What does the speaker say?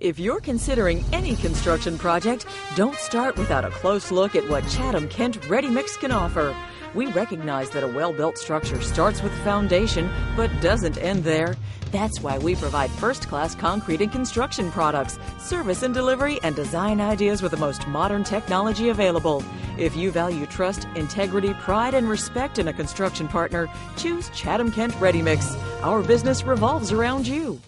If you're considering any construction project, don't start without a close look at what Chatham Kent Ready Mix can offer. We recognize that a well built structure starts with foundation, but doesn't end there. That's why we provide first class concrete and construction products, service and delivery, and design ideas with the most modern technology available. If you value trust, integrity, pride, and respect in a construction partner, choose Chatham Kent Ready Mix. Our business revolves around you.